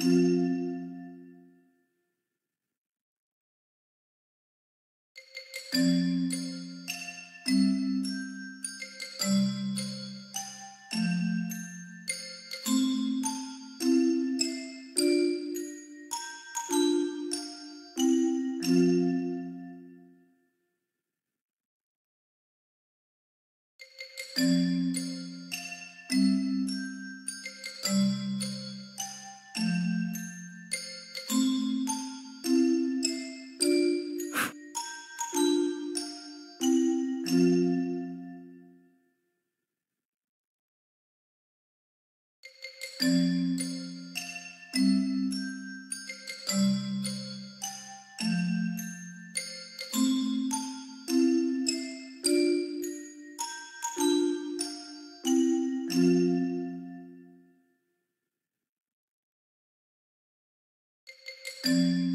thank mm -hmm. you Música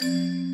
Música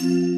thank